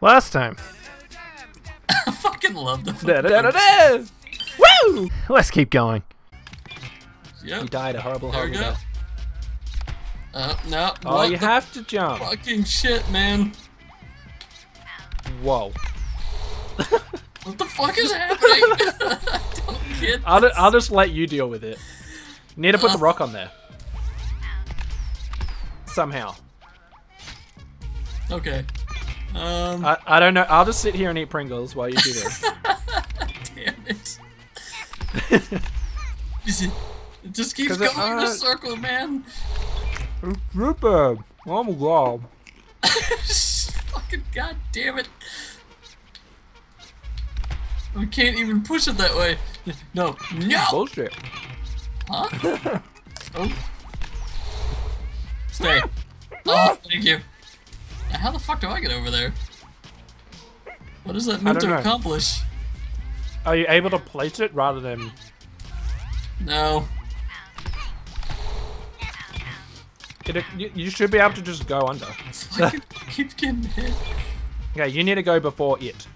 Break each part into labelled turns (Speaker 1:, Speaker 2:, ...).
Speaker 1: Last time.
Speaker 2: I fucking love the.
Speaker 3: Da, da, da, da, da. Woo!
Speaker 1: Let's keep going.
Speaker 2: Yep.
Speaker 3: He died a horrible, horrible death.
Speaker 2: Uh, no.
Speaker 3: Oh,
Speaker 2: what
Speaker 3: you have to jump.
Speaker 2: fucking shit, man.
Speaker 3: Whoa.
Speaker 2: What the fuck is happening? I don't get
Speaker 3: I'll, ju- I'll just let you deal with it. You need to put the rock on there. Somehow.
Speaker 2: Okay. Um.
Speaker 3: I, I don't know. I'll just sit here and eat Pringles while you do this.
Speaker 2: damn it it just keeps
Speaker 3: 'Cause it-
Speaker 2: going in a
Speaker 3: uh,
Speaker 2: circle, man.
Speaker 3: Ripper. Oh my god.
Speaker 2: fucking god damn it. We can't even push it that way. No. No!
Speaker 3: Bullshit.
Speaker 2: Huh? Oh. Stay. Oh, thank you. Now, How the fuck do I get over there? What is that meant to
Speaker 3: know.
Speaker 2: accomplish?
Speaker 3: Are you able to place it rather than...
Speaker 2: No.
Speaker 3: It, you, you should be able to just go under.
Speaker 2: Fucking keep getting hit.
Speaker 3: Okay, you need to go before it.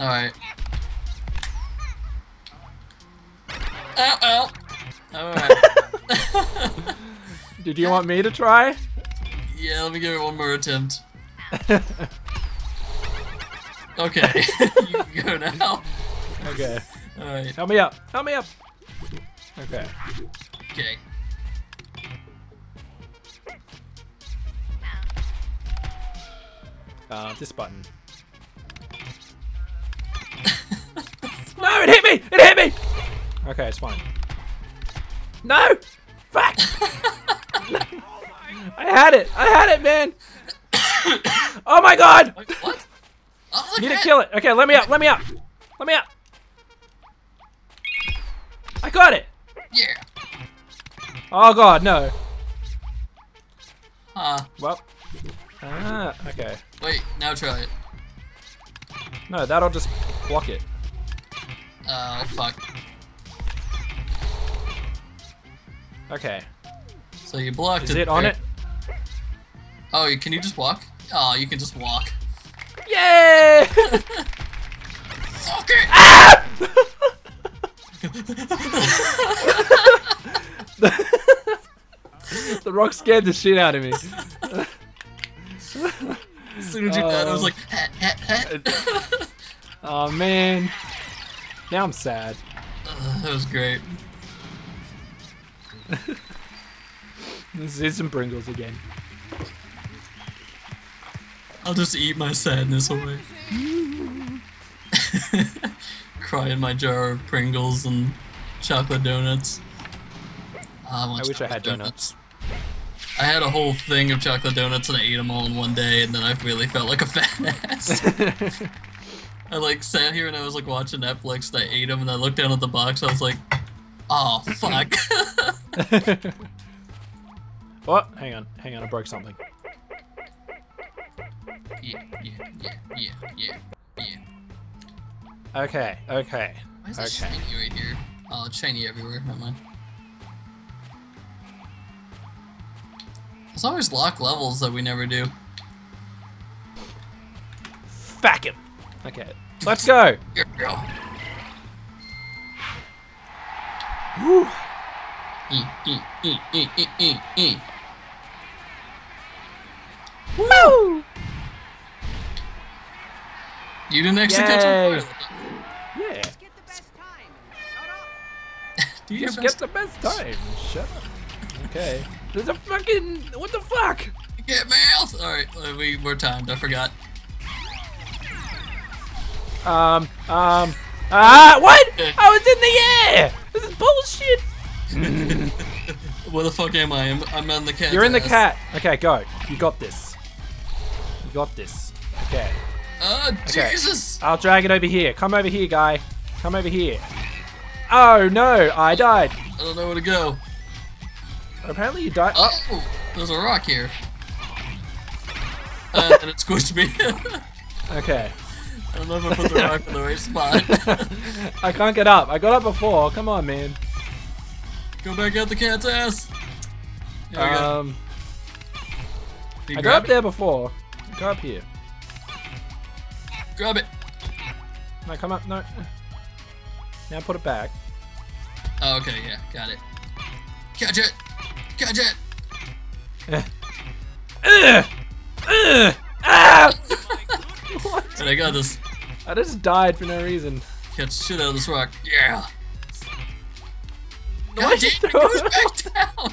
Speaker 2: Alright. Ow, ow. Alright.
Speaker 3: Did you want me to try?
Speaker 2: yeah, let me give it one more attempt. Okay. you can go now.
Speaker 3: Okay.
Speaker 2: Alright.
Speaker 3: Help me up. Help me up. Okay.
Speaker 2: Okay.
Speaker 3: Uh, this button. no, it hit me! It hit me! Okay, it's fine. No! Fuck! I had it! I had it, man! oh my god!
Speaker 2: Wait, what? Oh,
Speaker 3: need to kill it. Okay, let me up. Let me up. Let me up. I got it.
Speaker 2: Yeah.
Speaker 3: Oh god, no.
Speaker 2: Huh.
Speaker 3: Well. Ah, okay.
Speaker 2: Wait, now try it.
Speaker 3: No, that'll just block it.
Speaker 2: Oh, fuck.
Speaker 3: Okay.
Speaker 2: So you blocked
Speaker 3: Is
Speaker 2: it.
Speaker 3: it on
Speaker 2: there.
Speaker 3: it?
Speaker 2: Oh, can you just walk? Oh, you can just walk.
Speaker 3: Yay!
Speaker 2: Okay.
Speaker 3: Ah! the rock scared the shit out of me.
Speaker 2: As soon as you died, I was like, hat, hat, hat.
Speaker 3: Oh man. Now I'm sad.
Speaker 2: Ugh, that was great.
Speaker 3: This is some Pringles again.
Speaker 2: I'll just eat my sadness away. Cry in my jar of Pringles and chocolate donuts. Ah, want
Speaker 3: I wish I had donuts.
Speaker 2: I had a whole thing of chocolate donuts and I ate them all in one day, and then I really felt like a fat ass. I like sat here and I was like watching Netflix and I ate them and I looked down at the box. I was like, oh fuck.
Speaker 3: what? Hang on. Hang on. I broke something.
Speaker 2: Yeah, yeah, yeah, yeah, yeah, yeah.
Speaker 3: Okay. Okay.
Speaker 2: Why is it
Speaker 3: Okay.
Speaker 2: shiny right here? Oh, it's shiny everywhere. Never mind. There's always lock levels that we never do.
Speaker 3: Back him. Okay. Let's go.
Speaker 2: Here we go.
Speaker 3: Whew.
Speaker 2: E, e, e, e, e, e, e.
Speaker 3: Woo!
Speaker 2: You didn't actually catch on fire.
Speaker 3: Yeah.
Speaker 4: Get the best time. Shut.
Speaker 2: Do your
Speaker 3: Just get the best time. Shut up. Okay. There's a fucking. What the fuck?
Speaker 2: Get mouth! Alright, uh, we, we're timed. I forgot.
Speaker 3: Um. Um. Ah! What? I was in the air. This is bullshit.
Speaker 2: Where the fuck am I? I'm, I'm on the cat.
Speaker 3: You're in the cat. Okay, go. You got this. You got this.
Speaker 2: Oh,
Speaker 3: Okay.
Speaker 2: Jesus!
Speaker 3: I'll drag it over here. Come over here, guy. Come over here. Oh no! I died.
Speaker 2: I don't know where to go.
Speaker 3: Apparently you died.
Speaker 2: Oh, there's a rock here. Uh, and it squished me.
Speaker 3: Okay.
Speaker 2: I don't know if I put the rock in the right spot.
Speaker 3: I can't get up. I got up before. Come on, man.
Speaker 2: go back out the cat's ass. There we go.
Speaker 3: Um. I got up there before. Go up here.
Speaker 2: Grab it.
Speaker 3: No, come up. No. Now put it back.
Speaker 2: Oh, okay, yeah, got it. Catch it. Catch it.
Speaker 3: Ah!
Speaker 2: And I got this.
Speaker 3: I just died for no reason.
Speaker 2: Catch shit out of this rock. Yeah.
Speaker 3: Why'd
Speaker 2: God
Speaker 3: you throw it?
Speaker 2: back down.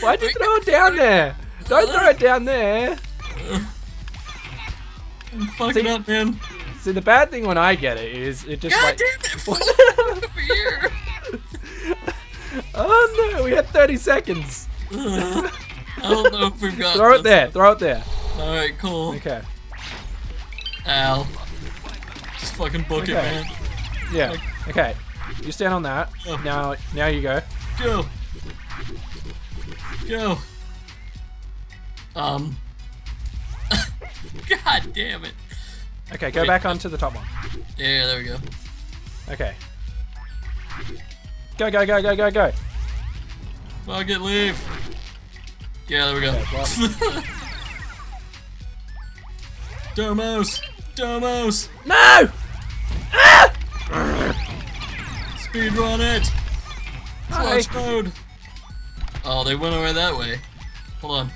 Speaker 3: Why'd you throw it down there? Don't throw it down there.
Speaker 2: I'm fucking
Speaker 3: See-
Speaker 2: up, man.
Speaker 3: See, the bad thing when I get it is it just
Speaker 2: God
Speaker 3: like.
Speaker 2: damn it! Over here.
Speaker 3: Oh no, we had 30 seconds.
Speaker 2: Ugh. I don't know if we've got.
Speaker 3: Throw it there. Throw it there.
Speaker 2: All right, cool.
Speaker 3: Okay.
Speaker 2: Ow. Just fucking book it, man.
Speaker 3: Yeah. Okay. You stand on that.
Speaker 2: Oh.
Speaker 3: Now, now you go.
Speaker 2: Go. Go. Um. God damn it.
Speaker 3: Okay, go
Speaker 2: Wait.
Speaker 3: back uh, onto the top one.
Speaker 2: Yeah, there we go.
Speaker 3: Okay. Go, go, go, go, go, go.
Speaker 2: Fuck it, leave. Yeah, there we go.
Speaker 3: Okay,
Speaker 2: Domos! Domos!
Speaker 3: No! Ah!
Speaker 2: Speed run it!
Speaker 3: Hi.
Speaker 2: Mode! Oh, they went away that way. Hold on.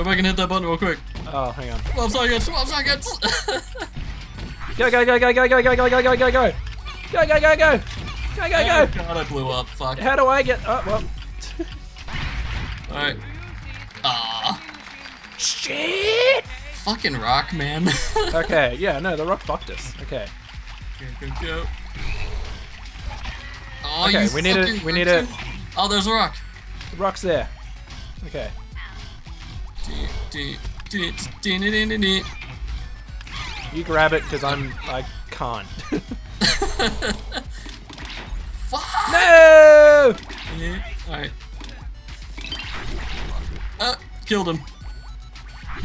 Speaker 2: Go back and hit that button real quick.
Speaker 3: Oh, hang on.
Speaker 2: 12 seconds! 12 seconds!
Speaker 3: Go, go, go, go, go, go, go, go, go, go, go, go. Go, go, go, go. Go, go, go!
Speaker 2: oh
Speaker 3: go.
Speaker 2: god, I blew up. Fuck.
Speaker 3: How do I get... Oh, well.
Speaker 2: Alright. Ah.
Speaker 3: Shit!
Speaker 2: Fucking rock, man.
Speaker 3: Okay, yeah, no, the rock fucked us. Okay.
Speaker 2: Go, go, go. Oh,
Speaker 3: Okay,
Speaker 2: you
Speaker 3: we need a-
Speaker 2: fucking
Speaker 3: we need
Speaker 2: rock
Speaker 3: a-
Speaker 2: too. Oh, there's a rock.
Speaker 3: The rock's there. Okay. You grab it, because I'm... I can't.
Speaker 2: Fuck!
Speaker 3: no!
Speaker 2: Yeah, Alright. Uh, killed him.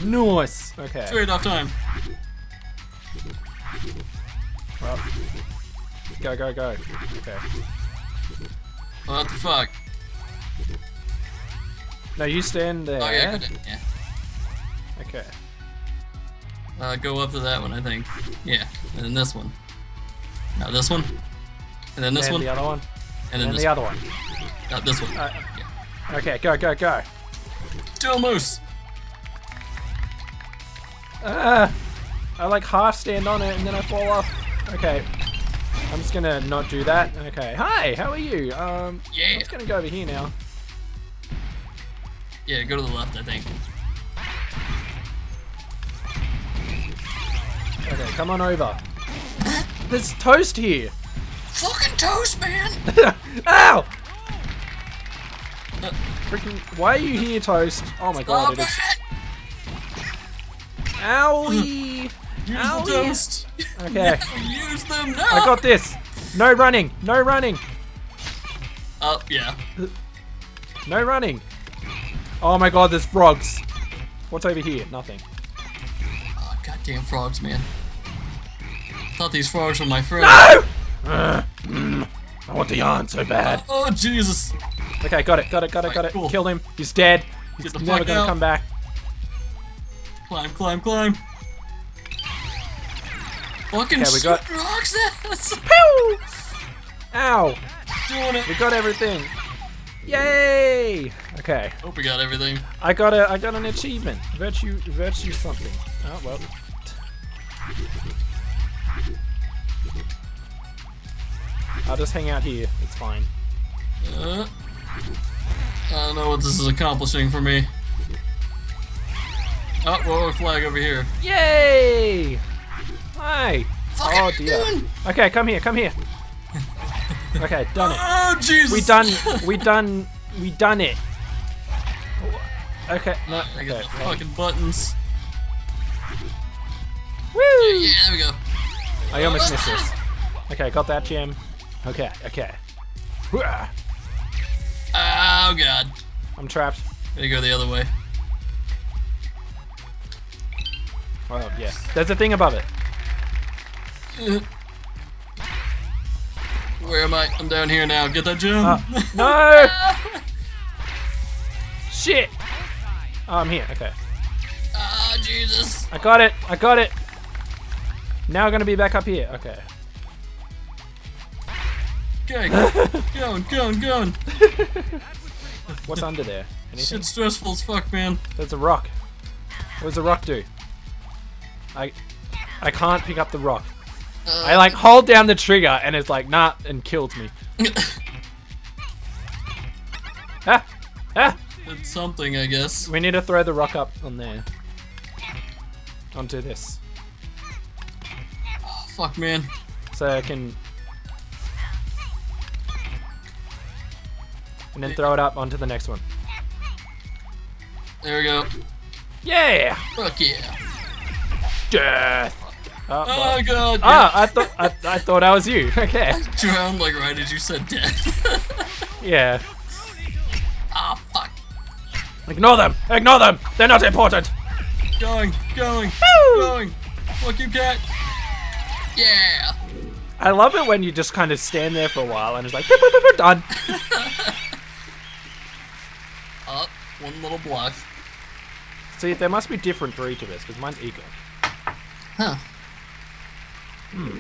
Speaker 3: Nice. Okay.
Speaker 2: Straight off time.
Speaker 3: Well. Go, go, go. Okay.
Speaker 2: What the fuck?
Speaker 3: No, you stand there.
Speaker 2: Oh yeah. Yeah.
Speaker 3: Okay.
Speaker 2: Uh, go up to that one, I think. Yeah, and then this one. No, this one. And then this one.
Speaker 3: and
Speaker 2: one.
Speaker 3: the other one.
Speaker 2: and then
Speaker 3: And
Speaker 2: this
Speaker 3: the
Speaker 2: one.
Speaker 3: other one.
Speaker 2: Uh, this one.
Speaker 3: Uh,
Speaker 2: yeah.
Speaker 3: Okay, go, go, go.
Speaker 2: Domos!
Speaker 3: Ah! I like half stand on it and then I fall off. Okay. I'm just gonna not do that. Okay. Hi, how are you? Um,
Speaker 2: Yeah.
Speaker 3: I'm just gonna go over here now.
Speaker 2: Yeah, go to the left, I think.
Speaker 3: Okay, come on over. There's toast here.
Speaker 2: Fucking toast, man!
Speaker 3: Ow!
Speaker 2: Uh,
Speaker 3: Freaking, why are you here, toast? Oh my god, it is. Owie!
Speaker 2: Use
Speaker 3: Owie.
Speaker 2: toast!
Speaker 3: Okay.
Speaker 2: Use them now!
Speaker 3: I got this. No running. No running.
Speaker 2: Oh, yeah.
Speaker 3: No running. Oh my god, there's frogs. What's over here? Nothing.
Speaker 2: Goddamn frogs, man. Thought these frogs were my friends.
Speaker 3: No! Uh, mm, I want the yarn so bad.
Speaker 2: Oh, Jesus!
Speaker 3: Okay, got it, got it, got it, got
Speaker 2: Alright,
Speaker 3: it.
Speaker 2: cool.
Speaker 3: Killed him. He's dead. He's
Speaker 2: the
Speaker 3: never gonna
Speaker 2: out.
Speaker 3: come back.
Speaker 2: Climb, climb, climb. Fucking
Speaker 3: Okay, we got-
Speaker 2: rocks at us!
Speaker 3: Pew! Ow!
Speaker 2: Doing it!
Speaker 3: We got everything. Yay! Okay,
Speaker 2: Hope we got everything.
Speaker 3: I got a, I got an achievement. Virtue, virtue something. Oh well. I'll just hang out here. It's fine.
Speaker 2: Uh, I don't know what this is accomplishing for me. Oh, whoa, flag over here.
Speaker 3: Yay! Hi.
Speaker 2: Fuck
Speaker 3: Oh dear. Okay, come here, come here. Okay, done it.
Speaker 2: Oh, Jesus!
Speaker 3: We done. We done. We done it. Okay. No.
Speaker 2: I
Speaker 3: Okay.
Speaker 2: fucking buttons. Yeah, there we go.
Speaker 3: I almost missed this. Okay, got that gem. Okay. Okay.
Speaker 2: Oh, God.
Speaker 3: I'm trapped.
Speaker 2: Gotta go the other way.
Speaker 3: Oh yeah. There's a thing above it.
Speaker 2: Where am I? I'm down here now. Get that gem.
Speaker 3: Uh, no! Shit! Oh, I'm here. Okay.
Speaker 2: Ah, Jesus.
Speaker 3: I got it. I got it. Now we're gonna be back up here. Okay.
Speaker 2: Okay, going, go going.
Speaker 3: What's under there? Anything?
Speaker 2: Shit's stressful as fuck, man.
Speaker 3: There's a rock. What does the rock do? I I can't pick up the rock. I like hold down the trigger and it's like nah and kills me. ah! Ah!
Speaker 2: It's something, I guess.
Speaker 3: We need to throw the rock up on there. Onto this.
Speaker 2: Fuck, man.
Speaker 3: So I can and then throw it up onto the next one.
Speaker 2: There we go.
Speaker 3: Yeah!
Speaker 2: Fuck yeah.
Speaker 3: Death! Oh,
Speaker 2: Oh
Speaker 3: well.
Speaker 2: god.
Speaker 3: Ah, I thought I, I thought I was you. Okay.
Speaker 2: yeah. Drowned like right as you said death.
Speaker 3: Yeah.
Speaker 2: Ah, fuck.
Speaker 3: Ignore them! Ignore them! They're not important!
Speaker 2: Going, going, going. Fuck you, cat. Yeah.
Speaker 3: I love it when you just kind of stand there for a while and it's like, "Boop, boop, boop, boop, done.
Speaker 2: Up, one little block.
Speaker 3: See, there must be different for each of us because mine's equal.
Speaker 2: Huh. Hmm.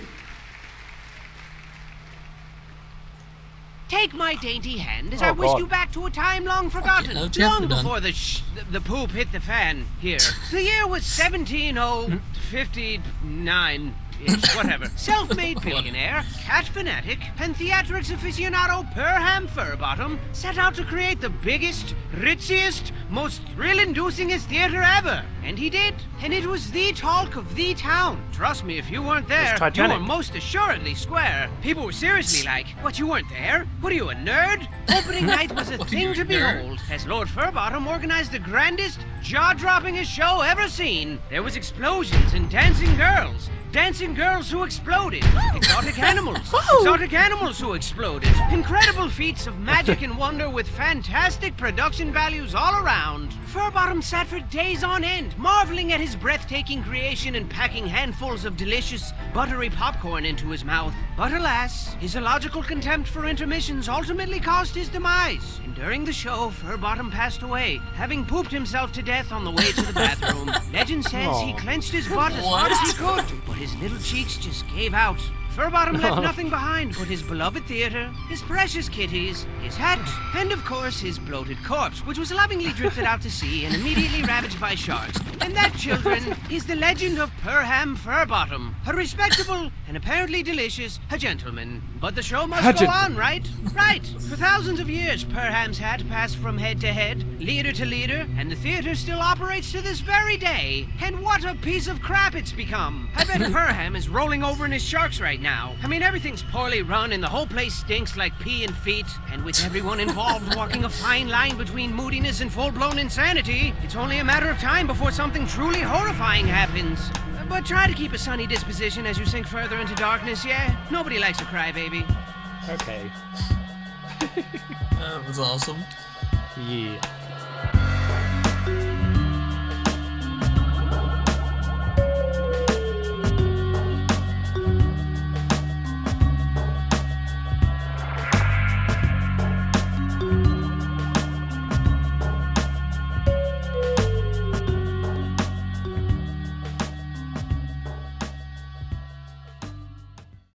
Speaker 4: Take my dainty hand as
Speaker 3: Oh,
Speaker 4: I whisk
Speaker 3: God.
Speaker 4: you back to a time long forgotten,
Speaker 2: no,
Speaker 4: long before the sh- the- the poop hit the fan. Here, the year was 17059. Hmm. Ish, whatever. Self-made billionaire, cat fanatic, and theatrics aficionado Perham Furbottom set out to create the biggest, ritziest, most thrill-inducingest theater ever. And he did. And it was the talk of the town. Trust me, if you weren't there, you were most assuredly square. People were seriously like, What, you weren't there? What are you, a nerd? Opening night was a thing to behold, as Lord Furbottom organized the grandest, jaw-droppingest show ever seen. There was explosions and dancing girls. Dancing girls who exploded. Oh. Exotic animals. Oh. Exotic animals who exploded. Incredible feats of magic and wonder with fantastic production values all around. Furbottom sat for days on end, marveling at his breathtaking creation and packing handfuls of delicious, buttery popcorn into his mouth. But alas, his illogical contempt for intermissions ultimately caused his demise. And during the show, Furbottom passed away, having pooped himself to death on the way to the bathroom. Legend says he clenched his butt as hard as he could, but his little cheeks just gave out. Furbottom left oh. nothing behind but his beloved theater, his precious kitties, his hat, and of course his bloated corpse, which was lovingly drifted out to sea and immediately ravaged by sharks. And that, children, is the legend of Perham Furbottom, a respectable and apparently delicious a gentleman. But the show must
Speaker 3: A
Speaker 4: go on, right? Right. For thousands of years, Perham's hat passed from head to head, leader to leader, and the theater still operates to this very day. And what a piece of crap it's become. I bet Perham is rolling over in his sharks right now. I mean, everything's poorly run and the whole place stinks like pee and feet. And with everyone involved walking a fine line between moodiness and full-blown insanity, it's only a matter of time before something truly horrifying happens. But try to keep a sunny disposition as you sink further into darkness, yeah? Nobody likes a crybaby.
Speaker 3: Okay.
Speaker 2: That was awesome.
Speaker 3: Yeah.